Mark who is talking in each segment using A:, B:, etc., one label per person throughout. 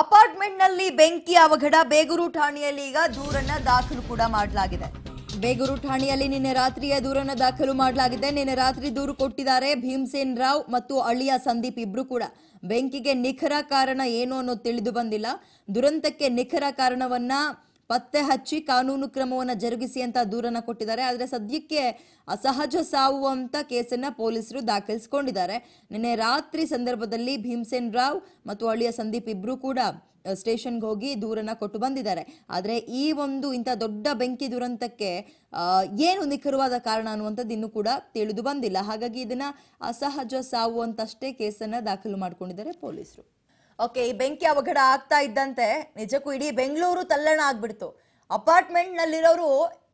A: ಅಪಾರ್ಟ್ಮೆಂಟ್ನಲ್ಲಿ ಬೆಂಕಿ ಅವಘಡ, ಬೇಗೂರು ಠಾಣೆಯಲ್ಲಿ ಈಗ ದೂರನ್ನ ದಾಖಲು ಕೂಡ ಮಾಡಲಾಗಿದೆ. ಬೇಗೂರು ಠಾಣೆಯಲ್ಲಿ ನಿನ್ನೆ ರಾತ್ರಿಯ ದೂರನ್ನ ದಾಖಲು ಮಾಡಲಾಗಿದೆ. ನಿನ್ನೆ ರಾತ್ರಿ ದೂರು ಕೊಟ್ಟಿದ್ದಾರೆ ಭೀಮಸೇನ್ ರಾವ್ ಮತ್ತು ಅಳಿಯ ಸಂದೀಪ್ ಇಬ್ರು ಕೂಡ. ಬೆಂಕಿಗೆ ನಿಖರ ಕಾರಣ ಏನು ಅನ್ನೋದು ತಿಳಿದು ಬಂದಿಲ್ಲ. ದುರಂತಕ್ಕೆ ನಿಖರ ಕಾರಣವನ್ನ ಪತ್ತೆ ಹಚ್ಚಿ ಕಾನೂನು ಕ್ರಮವನ್ನು ಜರುಗಿಸಿ ಅಂತ ದೂರನ್ನ ಕೊಟ್ಟಿದ್ದಾರೆ. ಆದರೆ ಸದ್ಯಕ್ಕೆ ಅಸಹಜ ಸಾವು ಅಂತ ಕೇಸನ್ನ ಪೊಲೀಸರು ದಾಖಲಿಸಿಕೊಂಡಿದ್ದಾರೆ. ನಿನ್ನೆ ರಾತ್ರಿ ಸಂದರ್ಭದಲ್ಲಿ ಭೀಮಸೇನ್ ರಾವ್ ಮತ್ತು ಅಳಿಯ ಸಂದೀಪ್ ಇಬ್ರು ಕೂಡ ಸ್ಟೇಷನ್ಗೆ ಹೋಗಿ ದೂರನ್ನ ಕೊಟ್ಟು ಬಂದಿದ್ದಾರೆ. ಆದರೆ ಈ ಒಂದು ಇಂಥ ದೊಡ್ಡ ಬೆಂಕಿ ದುರಂತಕ್ಕೆ ಏನು ನಿಖರವಾದ ಕಾರಣ ಅನ್ನುವಂಥದ್ದು ಇನ್ನೂ ಕೂಡ ತಿಳಿದು ಬಂದಿಲ್ಲ. ಹಾಗಾಗಿ ಇದನ್ನ ಅಸಹಜ ಸಾವು ಅಂತಷ್ಟೇ ಕೇಸನ್ನ ದಾಖಲು ಮಾಡ್ಕೊಂಡಿದ್ದಾರೆ ಪೊಲೀಸರು. ಓಕೆ, ಈ ಬೆಂಕಿ ಅವಘಡ ಆಗ್ತಾ ಇದ್ದಂತೆ ನಿಜಕ್ಕೂ ಇಡೀ ಬೆಂಗಳೂರು ತಲ್ಲಣ ಆಗ್ಬಿಡ್ತು. ಅಪಾರ್ಟ್ಮೆಂಟ್ ನಲ್ಲಿರೋರು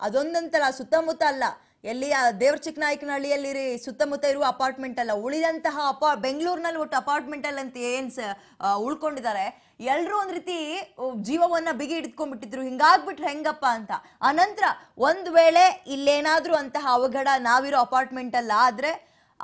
A: ಅದೊಂದಂತಲ್ಲ, ಸುತ್ತಮುತ್ತ ಅಲ್ಲ. ಎಲ್ಲಿ ದೇವ್ರ ಚಿಕ್ಕನಾಯಕನಹಳ್ಳಿಯಲ್ಲಿ ಸುತ್ತಮುತ್ತ ಇರುವ ಅಪಾರ್ಟ್ಮೆಂಟ್ ಅಲ್ಲ. ಉಳಿದಂತಹ ಅಪಾ, ಬೆಂಗಳೂರಿನಲ್ಲಿ ಒಟ್ಟು ಅಪಾರ್ಟ್ಮೆಂಟ್ ಅಲ್ಲಿ ಅಂತ ಏನ್ ಉಳ್ಕೊಂಡಿದ್ದಾರೆ. ಎಲ್ಲರೂ ಒಂದು ರೀತಿ ಜೀವವನ್ನ ಬಿಗಿ ಹಿಡ್ಕೊಂಡ್ಬಿಟ್ಟಿದ್ರು. ಹಿಂಗಾಗ್ಬಿಟ್ರೆ ಹೆಂಗಪ್ಪ ಅಂತ. ಅನಂತರ ಒಂದು ವೇಳೆ ಇಲ್ಲೇನಾದ್ರೂ ಅಂತಹ ಅವಘಡ ನಾವಿರೋ ಅಪಾರ್ಟ್ಮೆಂಟ್ ಅಲ್ಲ, ಆದ್ರೆ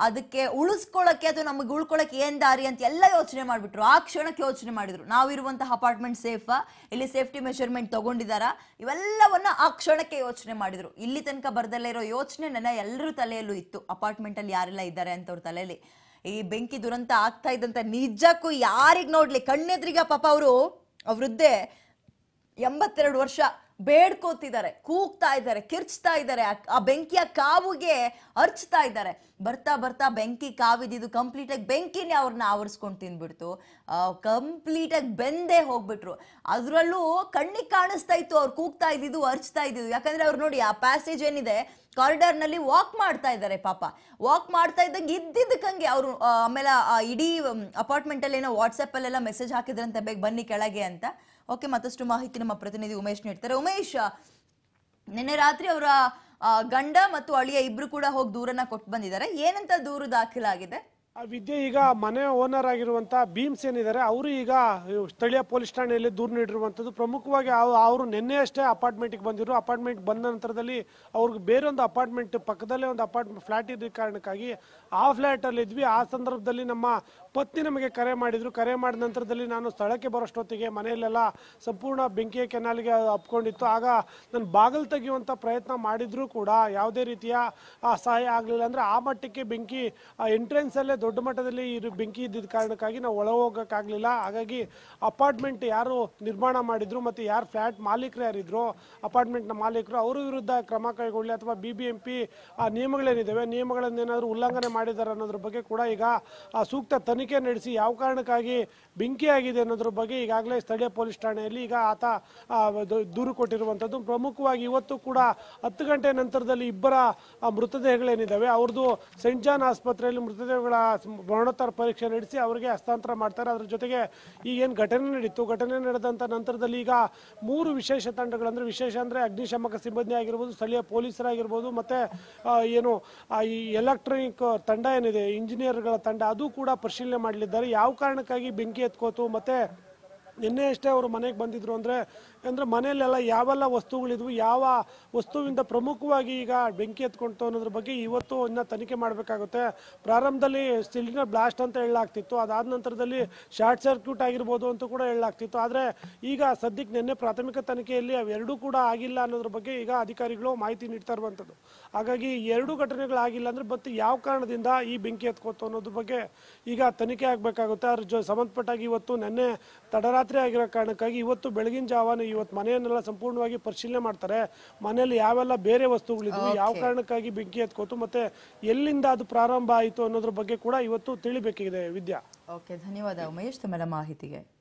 A: ಅದಕ್ಕೆ ಉಳಿಸ್ಕೊಳ್ಳಕ್ಕೆ ಅಥವಾ ನಮಗೆ ಉಳ್ಕೊಳ್ಳೋಕೆ ಏನ್ ದಾರಿ ಅಂತ ಎಲ್ಲ ಯೋಚನೆ ಮಾಡಿಬಿಟ್ರು. ಆ ಕ್ಷಣಕ್ಕೆ ಯೋಚನೆ ಮಾಡಿದ್ರು. ನಾವಿರುವಂತಹ ಅಪಾರ್ಟ್ಮೆಂಟ್ ಸೇಫಾ ಇಲ್ಲಿ ಸೇಫ್ಟಿ ಮೆಷರ್ಮೆಂಟ್ ತಗೊಂಡಿದ್ದಾರಾ? ಇವೆಲ್ಲವನ್ನು ಆ ಕ್ಷಣಕ್ಕೆ ಯೋಚನೆ ಮಾಡಿದ್ರು. ಇಲ್ಲಿ ತನಕ ಬರ್ದಲ್ಲೇ ಇರೋ ಯೋಚನೆ ನನ್ನ ಎಲ್ಲರ ತಲೆಯಲ್ಲೂ ಇತ್ತು. ಅಪಾರ್ಟ್ಮೆಂಟ್ ಅಲ್ಲಿ ಯಾರೆಲ್ಲ ಇದ್ದಾರೆ ಅಂತವ್ರ ತಲೆಯಲ್ಲಿ. ಈ ಬೆಂಕಿ ದುರಂತ ಆಗ್ತಾ ಇದ್ದಂತ ನಿಜಕ್ಕೂ ಯಾರಿಗೆ ನೋಡಲಿ? ಕಣ್ಣೆದ್ರಿಗ ಪಾಪ ಅವರು ವೃದ್ಧೆ ಎಂಬತ್ತೆರಡು ವರ್ಷ ಬೇಡ್ಕೋತಿದ್ದಾರೆ, ಕೂಗ್ತಾ ಇದ್ದಾರೆ, ಕಿರ್ಚ್ತಾ ಇದ್ದಾರೆ. ಆ- ಬೆಂಕಿಯ ಕಾವುಗೆ ಅರ್ಚ್ತಾ ಇದ್ದಾರೆ. ಬರ್ತಾ ಬರ್ತಾ ಬೆಂಕಿ ಕಾವಿದ್ದು ಕಂಪ್ಲೀಟ್ ಆಗಿ ಬೆಂಕಿನೇ ಅವ್ರನ್ನ ಆವರಿಸ್ಕೊಂಡು ತಿಂದ್ಬಿಡ್ತು. ಕಂಪ್ಲೀಟ್ ಆಗಿ ಬೆಂದೇ ಹೋಗ್ಬಿಟ್ರು. ಅದರಲ್ಲೂ ಕಣ್ಣಿಗೆ ಕಾಣಿಸ್ತಾ ಇತ್ತು, ಅವ್ರು ಕೂಗ್ತಾ ಇದ್ದಿದ್ದು ಅರ್ಚ್ತಾ ಇದ್ದಿದ್ದು. ಯಾಕಂದ್ರೆ ಅವ್ರು ನೋಡಿ, ಆ ಪ್ಯಾಸೇಜ್ ಏನಿದೆ ಕಾರಿಡಾರ್ನಲ್ಲಿ ವಾಕ್ ಮಾಡ್ತಾ ಇದ್ದಾರೆ ಪಾಪ. ವಾಕ್ ಮಾಡ್ತಾ ಇದ್ದಂಗೆ ಇದ್ದಿದ್ದಕ್ಕಂಗೆ ಅವರು ಆಮೇಲೆ ಇಡೀ ಅಪಾರ್ಟ್ಮೆಂಟ್ ಅಲ್ಲಿ ಏನೋ ವಾಟ್ಸಪ್ಪಲ್ಲೆಲ್ಲ ಮೆಸೇಜ್ ಹಾಕಿದ್ರಂತೆ, ಬೇಗ ಬನ್ನಿ ಕೆಳಗೆ ಅಂತ. ಓಕೆ, ಮತ್ತಷ್ಟು ಮಾಹಿತಿ ನಮ್ಮ ಪ್ರತಿನಿಧಿ ಉಮೇಶ್ ನೀಡ್ತಾರೆ. ಉಮೇಶ್, ನಿನ್ನೆ ರಾತ್ರಿ ಅವರ ಗಂಡ ಮತ್ತು ಅಳಿಯ ಇಬ್ರು ಕೂಡ ಹೋಗಿ ದೂರನ್ನ ಕೊಟ್ಟು ಬಂದಿದ್ದಾರೆ. ಏನಂತ ದೂರು ದಾಖಲಾಗಿದೆ?
B: ಆ ವಿದ್ಯೆ ಈಗ ಮನೆ ಓನರ್ ಆಗಿರುವಂತ ಭೀಮ್ಸ್ ಏನಿದ್ದಾರೆ, ಅವರು ಈಗ ಸ್ಥಳೀಯ ಪೊಲೀಸ್ ಠಾಣೆಯಲ್ಲಿ ದೂರು ನೀಡಿರುವಂಥದ್ದು. ಪ್ರಮುಖವಾಗಿ ಅವರು ನಿನ್ನೆ ಅಷ್ಟೇ ಅಪಾರ್ಟ್ಮೆಂಟ್ಗೆ ಬಂದಿರು ಅಪಾರ್ಟ್ಮೆಂಟ್ ಬಂದ ನಂತರದಲ್ಲಿ ಅವ್ರಿಗೆ ಬೇರೊಂದು ಅಪಾರ್ಟ್ಮೆಂಟ್ ಪಕ್ಕದಲ್ಲೇ ಒಂದು ಅಪಾರ್ಟ್ಮೆಂಟ್ ಫ್ಲಾಟ್ ಇದ್ದ ಕಾರಣಕ್ಕಾಗಿ ಆ ಫ್ಲಾಟ್ ಅಲ್ಲಿ ಇದ್ವಿ. ಆ ಸಂದರ್ಭದಲ್ಲಿ ನಮ್ಮ ಪತ್ನಿ ನಮಗೆ ಕರೆ ಮಾಡಿದ್ರು. ಕರೆ ಮಾಡಿದ ನಂತರದಲ್ಲಿ ನಾನು ಸ್ಥಳಕ್ಕೆ ಬರೋಷ್ಟೊತ್ತಿಗೆ ಮನೆಯಲ್ಲೆಲ್ಲ ಸಂಪೂರ್ಣ ಬೆಂಕಿಯ ಕೆನಾಲಿಗೆ ಅಪ್ಕೊಂಡಿತ್ತು. ಆಗ ನಾನು ಬಾಗಿಲು ತೆಗೆಯುವಂಥ ಪ್ರಯತ್ನ ಮಾಡಿದ್ರು ಕೂಡ ಯಾವುದೇ ರೀತಿಯ ಸಹಾಯ ಆಗಲಿಲ್ಲ. ಅಂದ್ರೆ ಆ ಮಟ್ಟಕ್ಕೆ ಬೆಂಕಿ ಎಂಟ್ರೆನ್ಸ್ ಅಲ್ಲೇ ದೊಡ್ಡ ಮಟ್ಟದಲ್ಲಿ ಇದು ಬೆಂಕಿ ಇದ್ದಿದ್ದ ಕಾರಣಕ್ಕಾಗಿ ನಾವು ಒಳ ಹೋಗೋಕ್ಕಾಗಲಿಲ್ಲ. ಹಾಗಾಗಿ ಅಪಾರ್ಟ್ಮೆಂಟ್ ಯಾರು ನಿರ್ಮಾಣ ಮಾಡಿದ್ರು ಮತ್ತು ಯಾರು ಫ್ಲಾಟ್ ಮಾಲೀಕರು ಯಾರಿದ್ರು ಅಪಾರ್ಟ್ಮೆಂಟ್ನ ಮಾಲೀಕರು ಅವ್ರ ವಿರುದ್ಧ ಕ್ರಮ ಕೈಗೊಳ್ಳಿ ಅಥವಾ ಬಿ ಬಿ ಎಂ ಪಿ ಆ ನಿಯಮಗಳೇನಿದ್ದಾವೆ ನಿಯಮಗಳನ್ನೇನಾದ್ರೂ ಉಲ್ಲಂಘನೆ ಮಾಡಿದ್ದಾರೆ ಅನ್ನೋದ್ರ ಬಗ್ಗೆ ಕೂಡ ಈಗ ಆ, ಸೂಕ್ತ ತನಿಖೆ ನಡೆಸಿ ಯಾವ ಕಾರಣಕ್ಕಾಗಿ ಬೆಂಕಿ ಆಗಿದೆ ಅನ್ನೋದ್ರ ಬಗ್ಗೆ ಈಗಾಗಲೇ ಸ್ಥಳೀಯ ಪೊಲೀಸ್ ಠಾಣೆಯಲ್ಲಿ ಈಗ ಆತ ದೂರು ಕೊಟ್ಟಿರುವಂಥದ್ದು. ಪ್ರಮುಖವಾಗಿ ಇವತ್ತು ಕೂಡ ಹತ್ತು ಗಂಟೆ ನಂತರದಲ್ಲಿ ಇಬ್ಬರ ಮೃತದೇಹಗಳೇನಿದ್ದಾವೆ ಅವ್ರದ್ದು ಸೆಂಟ್ ಜಾನ್ ಆಸ್ಪತ್ರೆಯಲ್ಲಿ ಮೃತದೇಹಗಳ ಮರಣೋತ್ತರ ಪರೀಕ್ಷೆ ನಡೆಸಿ ಅವರಿಗೆ ಹಸ್ತಾಂತರ ಮಾಡ್ತಾರೆ. ಅದ್ರ ಜೊತೆಗೆ ಈಗ ಏನು ಘಟನೆ ನಡೀತು, ಘಟನೆ ನಡೆದಂಥ ನಂತರದಲ್ಲಿ ಈಗ ಮೂರು ವಿಶೇಷ ತಂಡಗಳಂದ್ರೆ ವಿಶೇಷ ಅಂದ್ರೆ ಅಗ್ನಿಶಾಮಕ ಸಿಬ್ಬಂದಿ ಆಗಿರ್ಬೋದು, ಸ್ಥಳೀಯ ಪೊಲೀಸರಾಗಿರ್ಬೋದು, ಮತ್ತೆ ಏನು ಈ ಎಲೆಕ್ಟ್ರಾನಿಕ್ ತಂಡ ಏನಿದೆ, ಇಂಜಿನಿಯರ್ಗಳ ತಂಡ, ಅದು ಕೂಡ ಪರಿಶೀಲನೆ ಮಾಡಲಿದ್ದಾರೆ. ಯಾವ ಕಾರಣಕ್ಕಾಗಿ ಬೆಂಕಿ ಎತ್ಕೋತು, ಮತ್ತೆ ನಿನ್ನೆ ಅಷ್ಟೇ ಅವರು ಮನೆಗೆ ಬಂದಿದ್ರು ಅಂದ್ರೆ ಅಂದ್ರೆ ಮನೆಯಲ್ಲೆಲ್ಲ ಯಾವೆಲ್ಲ ವಸ್ತುಗಳಿದ್ವು, ಯಾವ ವಸ್ತುವಿಂದ ಪ್ರಮುಖವಾಗಿ ಈಗ ಬೆಂಕಿ ಎತ್ಕೊಂತು ಅನ್ನೋದ್ರ ಬಗ್ಗೆ ಇವತ್ತು ಇನ್ನ ತನಿಖೆ ಮಾಡಬೇಕಾಗುತ್ತೆ. ಪ್ರಾರಂಭದಲ್ಲಿ ಸಿಲಿಂಡರ್ ಬ್ಲಾಸ್ಟ್ ಅಂತ ಹೇಳಲಾಗ್ತಿತ್ತು. ಅದಾದ ನಂತರದಲ್ಲಿ ಶಾರ್ಟ್ ಸರ್ಕ್ಯೂಟ್ ಆಗಿರ್ಬೋದು ಅಂತ ಕೂಡ ಹೇಳಲಾಗ್ತಿತ್ತು. ಆದ್ರೆ ಈಗ ಸದ್ಯಕ್ಕೆ ನಿನ್ನೆ ಪ್ರಾಥಮಿಕ ತನಿಖೆಯಲ್ಲಿ ಅವೆರಡೂ ಕೂಡ ಆಗಿಲ್ಲ ಅನ್ನೋದ್ರ ಬಗ್ಗೆ ಈಗ ಅಧಿಕಾರಿಗಳು ಮಾಹಿತಿ ನೀಡ್ತಾ ಇರುವಂಥದ್ದು. ಹಾಗಾಗಿ ಎರಡೂ ಘಟನೆಗಳು ಆಗಿಲ್ಲ ಅಂದ್ರೆ ಮತ್ತೆ ಯಾವ ಕಾರಣದಿಂದ ಈ ಬೆಂಕಿ ಎತ್ಕೋತು ಅನ್ನೋದ್ರ ಬಗ್ಗೆ ಈಗ ತನಿಖೆ ಆಗಬೇಕಾಗುತ್ತೆ. ಅದ್ರ ಜೊ, ಸಂಬಂಧಪಟ್ಟಾಗಿ ಇವತ್ತು ನಿನ್ನೆ ತಡರಾತ್ರಿ ಆಗಿರೋ ಕಾರಣಕ್ಕಾಗಿ ಇವತ್ತು ಬೆಳಗಿನ ಜಾವನ ಇವತ್ತು ಮನೆಯನ್ನೆಲ್ಲ ಸಂಪೂರ್ಣವಾಗಿ ಪರಿಶೀಲನೆ ಮಾಡ್ತಾರೆ. ಮನೆಯಲ್ಲಿ ಯಾವೆಲ್ಲ ಬೇರೆ ವಸ್ತುಗಳಿದ್ವು ಯಾವ ಕಾರಣಕ್ಕಾಗಿ ಬೆಂಕಿ ಎತ್ಕೋತು ಮತ್ತೆ ಎಲ್ಲಿಂದ ಅದು ಪ್ರಾರಂಭ ಆಯಿತು ಅನ್ನೋದ್ರ ಬಗ್ಗೆ ಕೂಡ ಇವತ್ತು ತಿಳಿಬೇಕಿದೆ ವಿದ್ಯಾ.
A: ಓಕೆ ಧನ್ಯವಾದ. ಉಮೇಶ್ ತಮ್ಮ ಮಾಹಿತಿಗೆ.